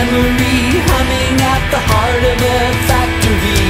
memory humming at the heart of a factory.